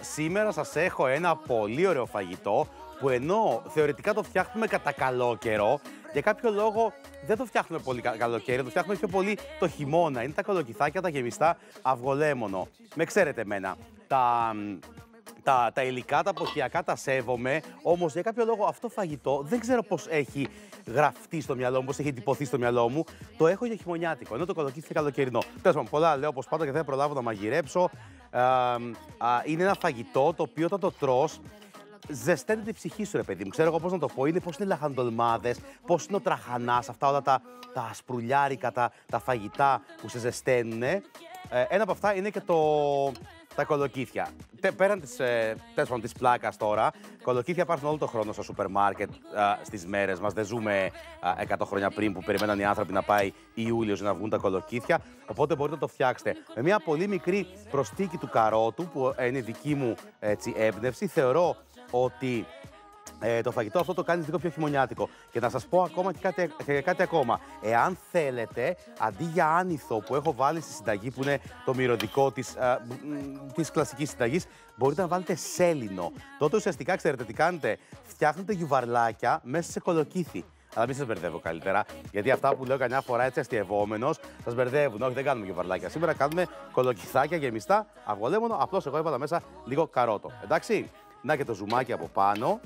σήμερα σας έχω ένα πολύ ωραίο φαγητό που ενώ θεωρητικά το φτιάχνουμε κατά καλό καιρό, για κάποιο λόγο δεν το φτιάχνουμε πολύ καλοκαίρι, το φτιάχνουμε πιο πολύ το χειμώνα. Είναι τα κολοκυθάκια, τα γεμιστά αυγολέμονο. Με ξέρετε εμένα. Τα, τα, τα υλικά, τα ποχιακά τα σέβομαι, όμως για κάποιο λόγο αυτό φαγητό δεν ξέρω πώς έχει γραφτεί στο μυαλό μου, πώς έχει εντυπωθεί στο μυαλό μου. Το έχω για χειμωνιάτικο, ενώ το κολοκύθι καλοκαιρινό. Τέλος πάντων, πολλά λέω όπως πάντα και δεν προλάβω να μαγειρέψω. Ε, είναι ένα φαγητό το οποίο όταν το τρως ζεσταίνει την ψυχή σου, ρε παιδί μου. Ξέρω εγώ πώς να το πω. Είναι πώς είναι λαχαντολμάδες, πώς είναι ο τραχανάς, αυτά όλα τα, τα σπρουλιάρικα, τα, τα φαγητά που σε ζεσταίνουν. Ε, ένα από αυτά είναι και το, τα κολοκύθια. Πέραν της ε, της πλάκας τώρα, κολοκύθια υπάρχουν όλο το χρόνο στο σούπερ μάρκετ στις μέρες μας. Δεν ζούμε α, 100 χρόνια πριν που περιμέναν οι άνθρωποι να πάει Ιούλιος να βγουν τα κολοκύθια. Οπότε μπορείτε να το φτιάξετε. Με μια πολύ μικρή προστίκη του καρότου, που είναι δική μου έτσι, έμπνευση, θεωρώ ότι ε, το φαγητό αυτό το κάνεις λίγο πιο χειμωνιάτικο. Και να σας πω ακόμα και κάτι, και κάτι ακόμα. Εάν θέλετε, αντί για άνηθο που έχω βάλει στη συνταγή, που είναι το μυρωδικό της της κλασικής συνταγής, μπορείτε να βάλετε σέλινο. Τότε ουσιαστικά ξέρετε τι κάνετε; Φτιάχνετε γιουβαρλάκια μέσα σε κολοκύθι. Αλλά μην σας μπερδεύω καλύτερα. Γιατί αυτά που λέω καμιά φορά έτσι αστειευόμενος σας μπερδεύουν. Όχι, δεν κάνουμε γιουβαρλάκια. Σήμερα κάνουμε κολοκυθάκια γεμιστά αυγολέμονο. Απλώς εγώ έβαλα μέσα λίγο καρότο. Εντάξει. Να και το ζουμάκι από πάνω.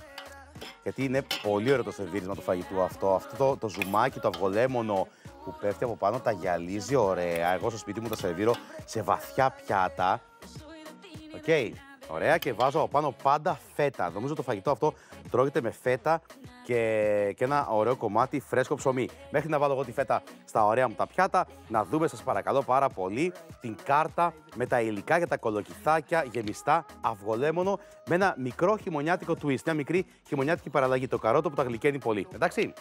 Γιατί είναι πολύ ωραίο το σερβίρισμα του φαγητού αυτό. Αυτό το, το ζουμάκι, το αυγολέμονο που πέφτει από πάνω, τα γυαλίζει ωραία. Εγώ στο σπίτι μου τα σερβίρω σε βαθιά πιάτα. OK. Okay. Ωραία και βάζω από πάνω πάντα φέτα. Νομίζω το φαγητό αυτό τρώγεται με φέτα και, και ένα ωραίο κομμάτι φρέσκο ψωμί. Μέχρι να βάλω εγώ τη φέτα στα ωραία μου τα πιάτα, να δούμε σας παρακαλώ πάρα πολύ την κάρτα με τα υλικά για τα κολοκυθάκια γεμιστά αυγολέμονο με ένα μικρό χειμωνιάτικο twist, μια μικρή χειμωνιάτικη παραλλαγή, το καρότο που τα γλυκαίνει πολύ. Εντάξει;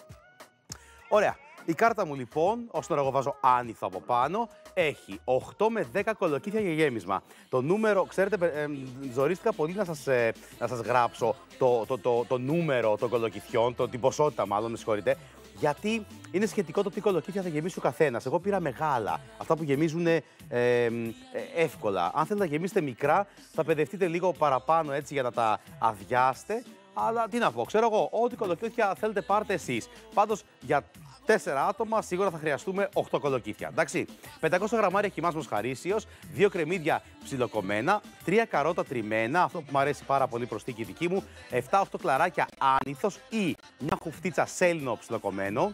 Ωραία. Η κάρτα μου λοιπόν, όσο τώρα εγώ βάζω άνηθο από πάνω, έχει 8 με 10 κολοκύθια για γέμισμα. Το νούμερο, ξέρετε, ε, ζορίστηκα πολύ να σας, ε, να σας γράψω το, το, το, το, νούμερο των κολοκυθιών, το, την ποσότητα μάλλον, με συγχωρείτε, γιατί είναι σχετικό το τι κολοκύθια θα γεμίσει ο καθένας. Εγώ πήρα μεγάλα, αυτά που γεμίζουν ε, ε, εύκολα. Αν θέλετε να γεμίσετε μικρά, θα παιδευτείτε λίγο παραπάνω έτσι για να τα αδειάσετε. Αλλά τι να πω, ξέρω εγώ, ό,τι κολοκύθια θέλετε πάρτε εσείς. Πάντως για Τέσσερα άτομα, σίγουρα θα χρειαστούμε 8 κολοκύθια. Εντάξει. 500 γραμμάρια χυμά μοσχαρίσιο, 2 κρεμμύδια ψιλοκομμένα, 3 καρότα τριμμένα, αυτό που μου αρέσει πάρα πολύ προστίκη δική μου, 7-8 κλαράκια άνηθος ή μια χουφτίτσα σέλινο ψιλοκομμένο,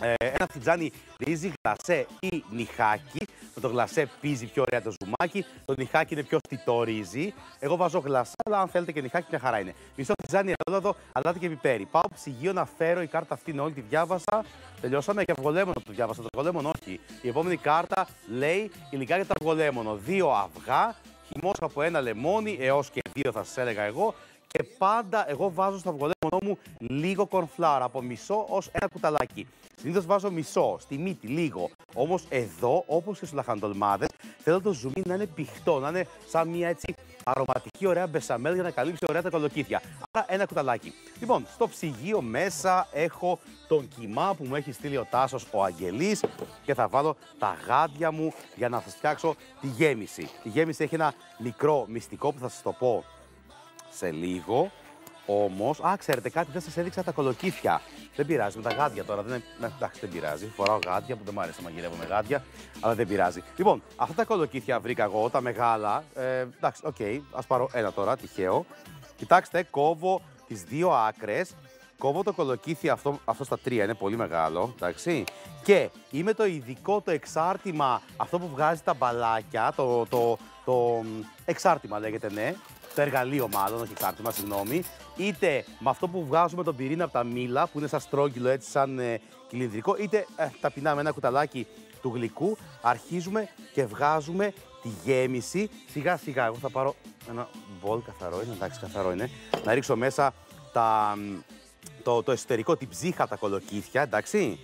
ε, ένα φιτζάνι ρύζι, γλασέ ή νυχάκι. Με το γλασέ πίζει πιο ωραία το ζουμάκι. Το νυχάκι είναι πιο στιτό ρύζι. Εγώ βάζω γλασέ, αλλά αν θέλετε και νυχάκι, μια χαρά είναι. Μισό φιτζάνι ελαιόλαδο, αλάτι και πιπέρι. Πάω ψυγείο να φέρω η κάρτα αυτή είναι όλη τη διάβασα. Τελειώσαμε και αυγολέμονο το διάβασα. Το αυγολέμονο όχι. Η επόμενη κάρτα λέει υλικά για το αυγολέμονο. Δύο αυγά, χυμός από ένα λεμόνι έως και δύο θα σας έλεγα εγώ. Και πάντα εγώ βάζω στο αυγολέμονό μου λίγο cornflour, από μισό ως ένα κουταλάκι. Συνήθως βάζω μισό, στη μύτη, λίγο. Όμως εδώ, όπως και στου λαχαντολμάδες, θέλω το ζουμί να είναι πηχτό, να είναι σαν μια έτσι αρωματική ωραία μπεσαμέλ για να καλύψει ωραία τα κολοκύθια. Άρα ένα κουταλάκι. Λοιπόν, στο ψυγείο μέσα έχω τον κοιμά που μου έχει στείλει ο Τάσος ο Αγγελής και θα βάλω τα γάντια μου για να σας φτιάξω τη γέμιση. Η γέμιση έχει ένα μικρό μυστικό που θα σας το πω σε λίγο. Όμως, α, ξέρετε κάτι, δεν σας έδειξα τα κολοκύθια. Δεν πειράζει, με τα γάντια τώρα. Δεν, ναι, εντάξει, δεν πειράζει. Φοράω γάντια που δεν μου άρεσε να μαγειρεύω με γάντια, αλλά δεν πειράζει. Λοιπόν, αυτά τα κολοκύθια βρήκα εγώ, τα μεγάλα. Ε, εντάξει, OK, okay, ας πάρω ένα τώρα, τυχαίο. Κοιτάξτε, κόβω τις δύο άκρες. Κόβω το κολοκύθι αυτό, αυτό στα τρία, είναι πολύ μεγάλο, εντάξει. Και είμαι το ειδικό, το εξάρτημα, αυτό που βγάζει τα μπαλάκια, το, το, το εξάρτημα λέγεται, ναι το εργαλείο μάλλον, όχι χάρτιμα, συγγνώμη, είτε με αυτό που βγάζουμε τον πυρήνα από τα μήλα, που είναι σαν στρόγγυλο, έτσι σαν ε, κυλινδρικό, είτε ε, ταπεινά με ένα κουταλάκι του γλυκού, αρχίζουμε και βγάζουμε τη γέμιση. Σιγά σιγά, εγώ θα πάρω ένα μπολ καθαρό, είναι εντάξει καθαρό είναι, να ρίξω μέσα τα, το, το εσωτερικό, την ψύχα, τα κολοκύθια, εντάξει.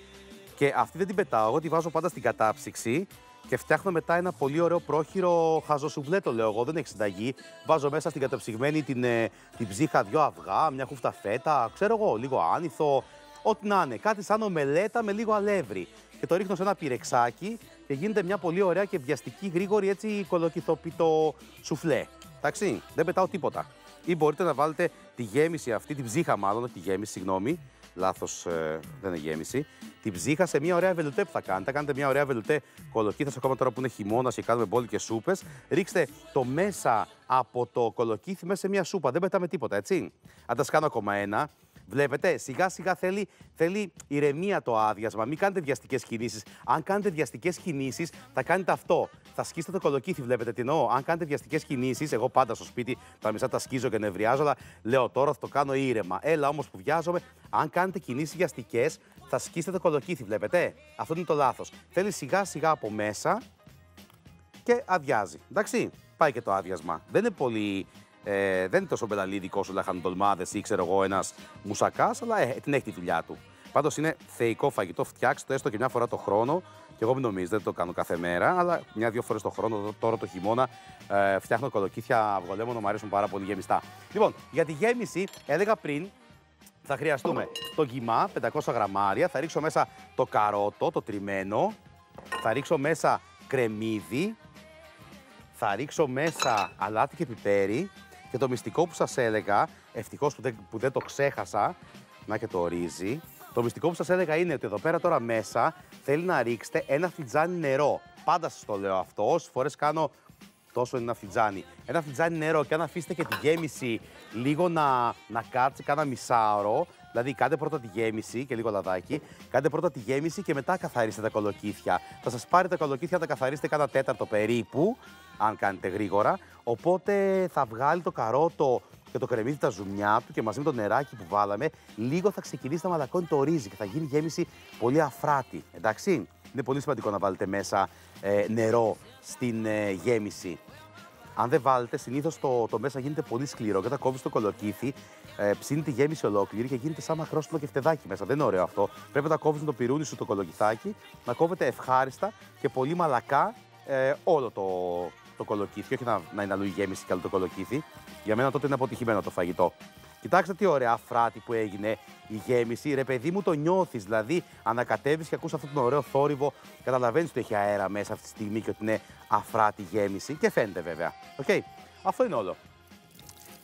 Και αυτή δεν την πετάω, εγώ τη βάζω πάντα στην κατάψυξη και φτιάχνω μετά ένα πολύ ωραίο πρόχειρο χαζοσουβλέ, το λέω εγώ. Δεν έχει συνταγή. Βάζω μέσα στην κατεψυγμένη την, ε, την ψύχα δυο αυγά, μια χούφτα φέτα, ξέρω εγώ, λίγο άνηθο. Ό,τι να είναι. Κάτι σαν ομελέτα με λίγο αλεύρι. Και το ρίχνω σε ένα πυρεξάκι και γίνεται μια πολύ ωραία και βιαστική, γρήγορη έτσι κολοκυθοπιτο σουφλέ. Εντάξει, δεν πετάω τίποτα. Ή μπορείτε να βάλετε τη γέμιση αυτή, την ψύχα μάλλον, όχι τη γέμιση, συγγνώμη. Λάθος, ε, δεν είναι γέμιση. Την ψύχα σε μια ωραία βελουτέ που θα κάνετε. Κάνετε μια ωραία βελουτέ κολοκύθα, ακόμα τώρα που είναι χειμώνας και κάνουμε μπόλικε σούπες. Ρίξτε το μέσα από το κολοκύθι μέσα σε μια σούπα. Δεν πετάμε τίποτα, έτσι. Αν τα κάνω ακόμα ένα, Βλέπετε, σιγά σιγά θέλει, θέλει ηρεμία το άδειασμα. Μην κάνετε βιαστικές κινήσεις. Αν κάνετε βιαστικές κινήσεις, θα κάνετε αυτό. Θα σκίσετε το κολοκύθι, βλέπετε τι εννοώ. Αν κάνετε βιαστικές κινήσεις, εγώ πάντα στο σπίτι τα μισά τα σκίζω και νευριάζω, αλλά λέω τώρα θα το κάνω ήρεμα. Έλα όμως που βιάζομαι, αν κάνετε κινήσεις βιαστικές, θα σκίσετε το κολοκύθι, βλέπετε; Αυτό είναι το λάθος. Θέλει σιγά σιγά από μέσα και αδειάζει. Εντάξει, πάει και το άδειασμα. Δεν είναι πολύ ε, δεν είναι τόσο μπελαλίδικο όσο λαχανοτολμάδε ή ξέρω εγώ ένας μουσακάς, αλλά ε, την έχει τη δουλειά του. Πάντως είναι θεϊκό φαγητό, φτιάξτε το έστω και μια φορά το χρόνο. Και εγώ μην νομίζετε, δεν το κάνω κάθε μέρα, αλλά μια-δύο φορές το χρόνο, τώρα το χειμώνα, ε, φτιάχνω κολοκύθια αυγολέμονο, μου αρέσουν πάρα πολύ γεμιστά. Λοιπόν, για τη γέμιση, έλεγα πριν, θα χρειαστούμε το γυμά, 500 γραμμάρια, θα ρίξω μέσα το καρότο, το τριμμένο, θα ρίξω μέσα κρεμμύδι, θα ρίξω μέσα αλάτι και πιπέρι, και το μυστικό που σας έλεγα, ευτυχώς που δεν, που δεν το ξέχασα, να και το ορίζει, το μυστικό που σας έλεγα είναι ότι εδώ πέρα τώρα μέσα θέλει να ρίξετε ένα φιτζάνι νερό. Πάντα σας το λέω αυτό, όσες φορές κάνω τόσο είναι ένα φιτζάνι. Ένα φιτζάνι νερό και αν αφήσετε και τη γέμιση λίγο να, να κάτσει κάνα μισάωρο, δηλαδή κάντε πρώτα τη γέμιση και λίγο λαδάκι, κάντε πρώτα τη γέμιση και μετά καθαρίστε τα κολοκύθια. Θα σας πάρει τα κολοκύθια, θα τα καθαρίσετε κάνα τέταρτο περίπου, αν κάνετε γρήγορα. Οπότε θα βγάλει το καρότο και το κρεμμύδι τα ζουμιά του και μαζί με το νεράκι που βάλαμε, λίγο θα ξεκινήσει να μαλακώνει το ρύζι και θα γίνει γέμιση πολύ αφράτη. Εντάξει. Είναι πολύ σημαντικό να βάλετε μέσα ε, νερό στην ε, γέμιση. Αν δεν βάλετε, συνήθως το, το μέσα γίνεται πολύ σκληρό και όταν κόβεις το κολοκύθι, ε, ψήνει τη γέμιση ολόκληρη και γίνεται σαν μακρόστιμο και φτεδάκι μέσα. Δεν είναι ωραίο αυτό. Πρέπει να κόβεις το πυρούνι σου το κολοκυθάκι, να κόβετε ευχάριστα και πολύ μαλακά ε, όλο το, το κολοκύθι. Όχι να, να είναι αλλού η γέμιση και άλλο το κολοκύθι. Για μένα τότε είναι αποτυχημένο το φαγητό. Κοιτάξτε τι ωραία φράτη που έγινε η γέμιση. Ρε παιδί μου το νιώθεις. Δηλαδή, ανακατεύεις και ακούς αυτόν τον ωραίο θόρυβο. Καταλαβαίνεις ότι έχει αέρα μέσα αυτή τη στιγμή και ότι είναι αφράτη γέμιση. Και φαίνεται βέβαια. Okay. Αυτό είναι όλο.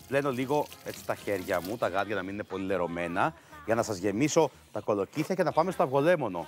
Πλένω λίγο έτσι τα χέρια μου, τα γάντια να μην είναι πολύ λερωμένα, για να σας γεμίσω τα κολοκύθια και να πάμε στο αυγολέμονο.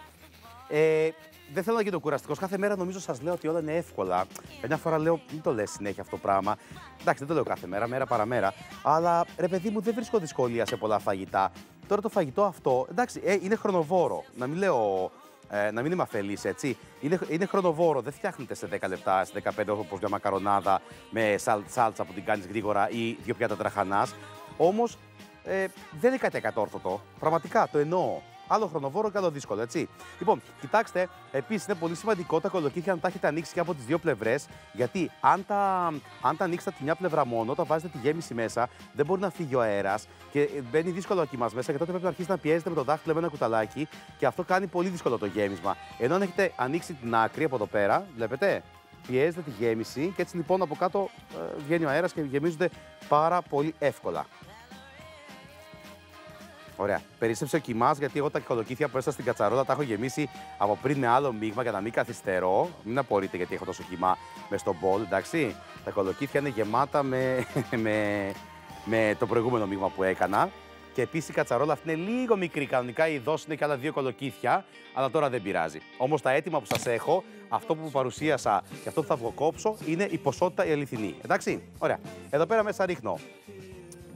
Ε, δεν θέλω να γίνω κουραστικός. Κάθε μέρα νομίζω σας λέω ότι όλα είναι εύκολα. Μια φορά λέω, μην το λες συνέχεια αυτό το πράγμα. Εντάξει, δεν το λέω κάθε μέρα, μέρα παραμέρα. Αλλά ρε παιδί μου, δεν βρίσκω δυσκολία σε πολλά φαγητά. Τώρα το φαγητό αυτό, εντάξει, ε, είναι χρονοβόρο. Να μην λέω. Ε, να μην είμαι αφελής, έτσι. Είναι, είναι χρονοβόρο. Δεν φτιάχνεται σε 10 λεπτά, σε 15 όπως μια μακαρονάδα με σάλτσα που την κάνεις γρήγορα ή δύο πιάτα τραχανάς. Όμως ε, δεν είναι κάτι ακατόρθωτο. Πραγματικά το εννοώ. Άλλο χρονοβόρο και άλλο δύσκολο, έτσι. Λοιπόν, κοιτάξτε, επίσης είναι πολύ σημαντικό τα κολοκύθια να τα έχετε ανοίξει και από τις δύο πλευρές. Γιατί αν τα, αν τα ανοίξετε από τη μια πλευρά μόνο, όταν βάζετε τη γέμιση μέσα, δεν μπορεί να φύγει ο αέρας και μπαίνει δύσκολο εκεί μα μέσα και τότε πρέπει να αρχίσετε να πιέζετε με το δάχτυλο με ένα κουταλάκι και αυτό κάνει πολύ δύσκολο το γέμισμα. Ενώ αν έχετε ανοίξει την άκρη από εδώ πέρα, βλέπετε, πιέζετε τη γέμιση και έτσι λοιπόν από κάτω ε, βγαίνει ο αέρας και γεμίζονται πάρα πολύ εύκολα. Ωραία. Περίσσεψε ο κοιμά γιατί εγώ τα κολοκύθια που έστω στην κατσαρόλα τα έχω γεμίσει από πριν με άλλο μείγμα για να μην καθυστερώ. Μην απορείτε γιατί έχω τόσο κοιμά μες στο μπολ, εντάξει. Τα κολοκύθια είναι γεμάτα με, με, με το προηγούμενο μείγμα που έκανα. Και επίσης η κατσαρόλα αυτή είναι λίγο μικρή. Κανονικά η δόση είναι και άλλα δύο κολοκύθια, αλλά τώρα δεν πειράζει. Όμως τα έτοιμα που σας έχω, αυτό που παρουσίασα και αυτό που θα βγοκόψω, είναι η ποσότητα η αληθινή. Εντάξει, ωραία. Εδώ πέρα μέσα ρίχνω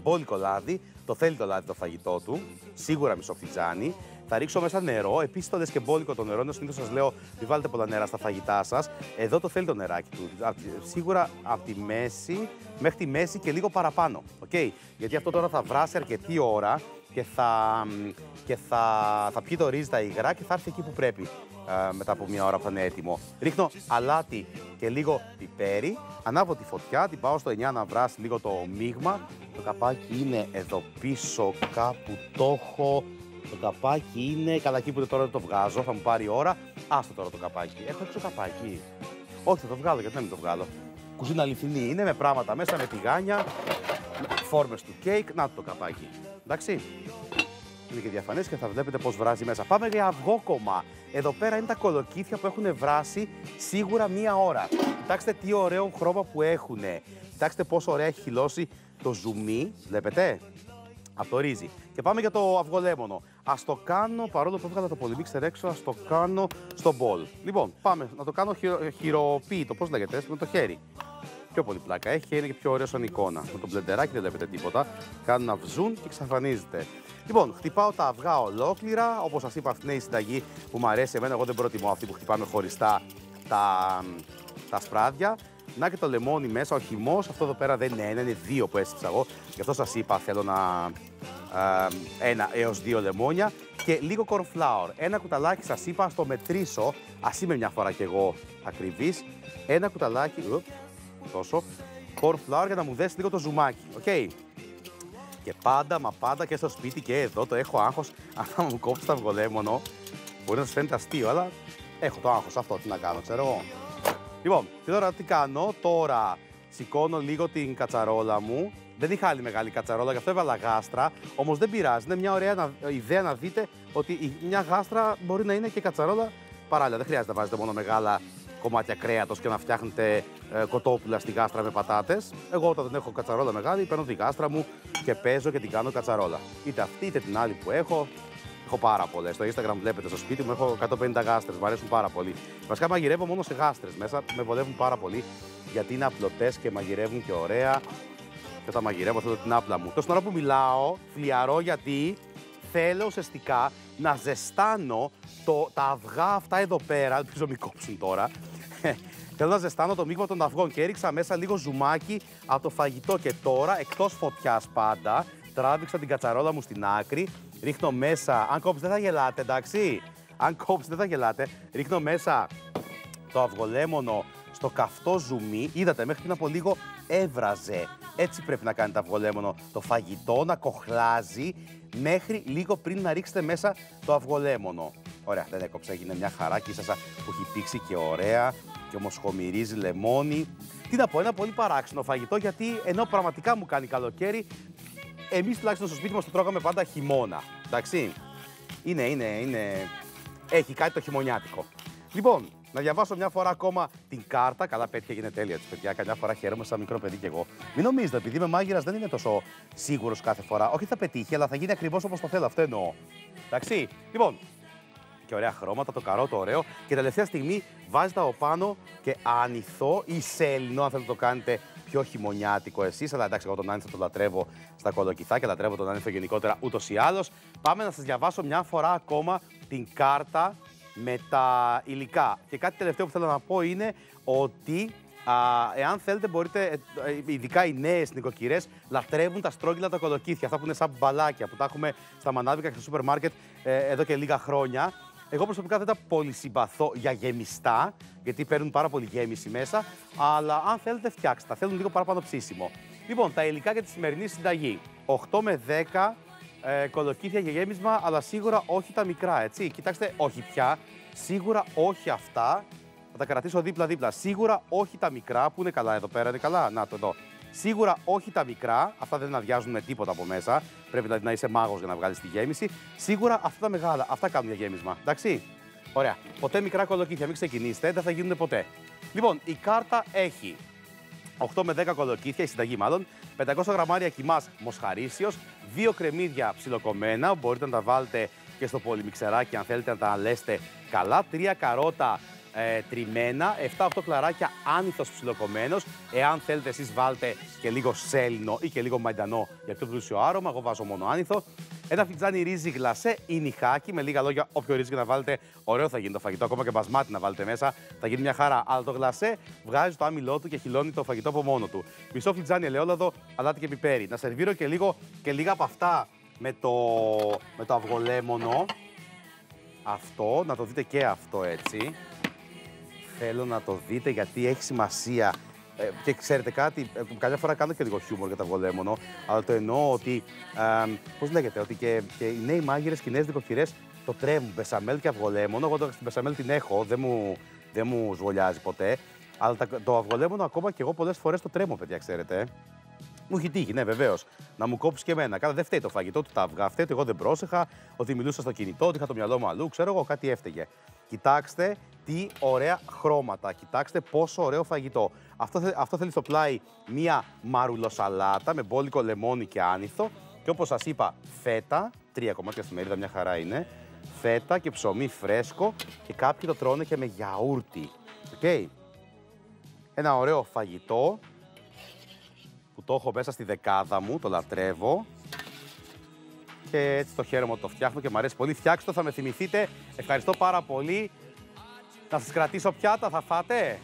μπόλικο λάδι, το θέλει το λάδι το φαγητό του, σίγουρα μισοφιτζάνι. Θα ρίξω μέσα νερό. Επίση το δεσκεμπόλικο το νερό, ενώ συνήθως σας λέω μην βάλετε πολλά νερά στα φαγητά σας. Εδώ το θέλει το νεράκι του. Σίγουρα από τη μέση μέχρι τη μέση και λίγο παραπάνω. Okay? Γιατί αυτό τώρα θα βράσει αρκετή ώρα και θα, και θα, θα πιει το ρύζι τα υγρά και θα έρθει εκεί που πρέπει ε, μετά από μια ώρα που θα είναι έτοιμο. Ρίχνω αλάτι και λίγο πιπέρι. Ανάβω τη φωτιά, την πάω στο 9 να βράσει λίγο το μείγμα. Το καπάκι είναι εδώ πίσω κάπου το έχω. Το καπάκι είναι καλά εκεί που τώρα δεν το βγάζω, θα μου πάρει ώρα. Άστο τώρα το καπάκι. Έχω έξω καπάκι. Όχι, θα το βγάλω, γιατί να μην το βγάλω. Κουζίνα αληθινή είναι με πράγματα μέσα, με τηγάνια, φόρμες του κέικ. Να το καπάκι. Εντάξει. Είναι και διαφανές και θα βλέπετε πώς βράζει μέσα. Πάμε για αυγόκομα. Εδώ πέρα είναι τα κολοκύθια που έχουν βράσει σίγουρα μία ώρα. Κοιτάξτε τι ωραίο χρώμα που έχουν. Κοιτάξτε πόσο ωραία έχει χυλώσει το ζουμί. Βλέπετε. Από το ρύζι. Και πάμε για το αυγολέμονο. Α το κάνω, παρόλο που έβγαλα το πολυμίξερ έξω, ας το κάνω στο μπολ. Λοιπόν, πάμε να το κάνω χειρο, χειροποίητο. Πώς λέγεται, με το χέρι. Πιο πολύ πλάκα έχει και είναι και πιο ωραίο σαν εικόνα. Με το μπλεντεράκι δεν βλέπετε τίποτα. Κάνουν να βζούν και εξαφανίζεται. Λοιπόν, χτυπάω τα αυγά ολόκληρα. Όπως σας είπα, αυτή είναι η συνταγή που μου αρέσει. Εμένα, εγώ δεν προτιμώ αυτή που χτυπάμε χωριστά τα, τα σπράδια. Να και το λεμόνι μέσα, ο χυμός. Αυτό εδώ πέρα δεν είναι ένα, είναι δύο που έσυψα εγώ. Γι' αυτό σας είπα, θέλω να. Ε, ένα έως δύο λεμόνια και λίγο corn flour. Ένα κουταλάκι σας είπα, στο μετρήσω. Ας είμαι μια φορά κι εγώ ακριβής. Ένα κουταλάκι. Ουπ, τόσο. Corn flour για να μου δέσει λίγο το ζουμάκι. OK. Okay. Και πάντα, μα πάντα και στο σπίτι και εδώ το έχω άγχος. Αν θα μου κόψεις το αυγολέμονο, μπορεί να σας φαίνεται αστείο, αλλά έχω το άγχος αυτό. Τι να κάνω, ξέρω εγώ. Λοιπόν, και τώρα τι κάνω. Τώρα σηκώνω λίγο την κατσαρόλα μου. Δεν είχα άλλη μεγάλη κατσαρόλα, γι' αυτό έβαλα γάστρα. Όμως δεν πειράζει. Είναι μια ωραία ιδέα να δείτε ότι μια γάστρα μπορεί να είναι και κατσαρόλα παράλληλα. Δεν χρειάζεται να βάζετε μόνο μεγάλα κομμάτια κρέατος και να φτιάχνετε ε, κοτόπουλα στη γάστρα με πατάτες. Εγώ όταν δεν έχω κατσαρόλα μεγάλη, παίρνω τη γάστρα μου και παίζω και την κάνω κατσαρόλα. Είτε αυτή είτε την άλλη που έχω. Έχω πάρα πολλές. Στο Instagram βλέπετε στο σπίτι μου έχω 150 γάστρες. Μου αρέσουν πάρα πολύ. Βασικά μαγειρεύω μόνο σε γάστρες μέσα. Με βολεύουν πάρα πολύ γιατί είναι απλωτές και μαγειρεύουν και ωραία. Και όταν μαγειρεύω θέλω την άπλα μου. Τόσο ώρα που μιλάω, φλιαρώ γιατί θέλω ουσιαστικά να ζεστάνω το, τα αυγά αυτά εδώ πέρα. Ελπίζω μην κόψουν τώρα. Θέλω να ζεστάνω το μείγμα των αυγών και έριξα μέσα λίγο ζουμάκι από το φαγητό. Και τώρα, εκτός φωτιάς πάντα, τράβηξα την κατσαρόλα μου στην άκρη. Ρίχνω μέσα. Αν κόψεις, δεν θα γελάτε, εντάξει; Αν κόψεις, δεν θα γελάτε. Ρίχνω μέσα το αυγολέμονο στο καυτό ζουμί. Είδατε, μέχρι πριν από λίγο έβραζε. Έτσι πρέπει να κάνετε αυγολέμονο. Το φαγητό να κοχλάζει μέχρι λίγο πριν να ρίξετε μέσα το αυγολέμονο. Ωραία, δεν έκοψα, έγινε μια χαρά και ίσα που έχει πήξει και ωραία και όμως χωμυρίζει λεμόνι. Τι να πω, ένα πολύ παράξενο φαγητό γιατί ενώ πραγματικά μου κάνει καλοκαίρι, εμείς τουλάχιστον στο σπίτι μας το τρώγαμε πάντα χειμώνα. Εντάξει, είναι, είναι, είναι, έχει κάτι το χειμωνιάτικο. Λοιπόν, να διαβάσω μια φορά ακόμα την κάρτα. Καλά, πέτυχε, έγινε τέλεια της παιδιά. Καμιά φορά χαίρομαι σαν μικρό παιδί κι εγώ. Μην νομίζετε, επειδή είμαι μάγειρας δεν είμαι τόσο σίγουρος κάθε φορά. Όχι θα πετύχει, αλλά θα γίνει ακριβώς όπως το θέλω. Αυτό εννοώ. Εντάξει. Λοιπόν, και ωραία χρώματα, το καρό, το ωραίο. Και τελευταία στιγμή βάζει τα πάνω και ανηθώ ή σέλινο, αν θέλετε το κάνετε πιο χειμωνιάτικο εσείς. Αλλά εντάξει, εγώ τον άνηθο τον λατρεύω στα κολοκυθάκια, λατρεύω τον άνηθο γενικότερα ούτως ή άλλως. Πάμε να σας διαβάσω μια φορά ακόμα την κάρτα με τα υλικά. Και κάτι τελευταίο που θέλω να πω είναι ότι Α, εάν θέλετε, μπορείτε, ε, ε, ειδικά οι νέες νοικοκυρές, λατρεύουν τα στρόγγυλα τα κολοκύθια. Αυτά που είναι σαν μπαλάκια που τα έχουμε στα μανάβικα και στο σούπερ μάρκετ ε, εδώ και λίγα χρόνια. Εγώ προσωπικά δεν τα πολύ συμπαθώ για γεμιστά, γιατί παίρνουν πάρα πολύ γέμιση μέσα. Αλλά αν θέλετε, φτιάξτε τα. Θέλουν λίγο παραπάνω ψήσιμο. Λοιπόν, τα υλικά για τη σημερινή συνταγή. 8 με 10 ε, κολοκύθια για γέμισμα, αλλά σίγουρα όχι τα μικρά, έτσι. Κοιτάξτε, όχι πια. Σίγουρα όχι αυτά. Θα τα κρατήσω δίπλα-δίπλα. Σίγουρα όχι τα μικρά, που είναι καλά εδώ πέρα, είναι καλά. Να το εδώ. Σίγουρα όχι τα μικρά, αυτά δεν αδειάζουν με τίποτα από μέσα. Πρέπει δηλαδή να είσαι μάγος για να βγάλεις τη γέμιση. Σίγουρα αυτά τα μεγάλα, αυτά κάνουν για γέμισμα. Εντάξει; Ωραία. Ποτέ μικρά κολοκύθια, μην ξεκινήσετε, δεν θα γίνουν ποτέ. Λοιπόν, η κάρτα έχει 8 με 10 κολοκύθια, η συνταγή μάλλον, 500 γραμμάρια κοιμά μοσχαρίσιος, 2 κρεμμύδια ψιλοκομμένα, μπορείτε να τα βάλετε και στο πολυμιξεράκι αν θέλετε να τα αλέσετε καλά, 3 καρότα ε, τριμμένα, 7-8 κλαράκια άνηθος ψιλοκομμένος. Εάν θέλετε εσείς βάλτε και λίγο σέλινο ή και λίγο μαϊντανό για πιο πλούσιο άρωμα, εγώ βάζω μόνο άνηθο. Ένα φιτζάνι ρύζι γλασέ ή νυχάκι, με λίγα λόγια, όποιο ρύζι και να βάλετε, ωραίο θα γίνει το φαγητό. Ακόμα και μπασμάτι να βάλετε μέσα, θα γίνει μια χαρά. Αλλά το γλασέ βγάζει το άμυλό του και χυλώνει το φαγητό από μόνο του. Μισό φιτζάνι ελαιόλαδο, αλάτι και πιπέρι. Να σερβίρω και, λίγο, και λίγα από αυτά με το, με το αυγολέμονο. Αυτό, να το δείτε και αυτό έτσι. Θέλω να το δείτε γιατί έχει σημασία. Ε, και ξέρετε κάτι, ε, καμιά φορά κάνω και λίγο χιούμορ για τα βολέμονο, αλλά το εννοώ ότι, ε, πώς λέγεται, ότι και, και οι νέοι μάγειρες και οι νέες νοικοκυρέ το τρέμουν. Μπεσαμέλ και αυγολέμονο. Εγώ την μπεσαμέλ την έχω, δεν μου, δεν μου σβολιάζει ποτέ. Αλλά το αυγολέμονο ακόμα και εγώ πολλές φορές το τρέμω, παιδιά, ξέρετε. Μου έχει τύχει, ναι, βεβαίως. Να μου κόψει και εμένα. Καλά, δεν φταίει το φαγητό του τα αυγά. Φταίει ότι εγώ δεν πρόσεχα, ότι μιλούσα στο κινητό, ότι είχα το μυαλό μου αλλού. Ξέρω εγώ, κάτι έφταιγε. Κοιτάξτε τι ωραία χρώματα. Κοιτάξτε πόσο ωραίο φαγητό. Αυτό, θε- αυτό θέλει στο πλάι μία μαρουλοσαλάτα με μπόλικο λεμόνι και άνηθο. Και όπως σας είπα, φέτα, τρία κομμάτια στη μερίδα, μια χαρά είναι. Φέτα και ψωμί φρέσκο και κάποιοι το τρώνε και με γιαούρτι. Οκ. Ένα ωραίο φαγητό που το έχω μέσα στη δεκάδα μου, το λατρεύω. Και έτσι το χαίρομαι ότι το φτιάχνω και μου αρέσει πολύ. Φτιάξτε το, θα με θυμηθείτε. Ευχαριστώ πάρα πολύ. Να σας κρατήσω πιάτα, θα φάτε;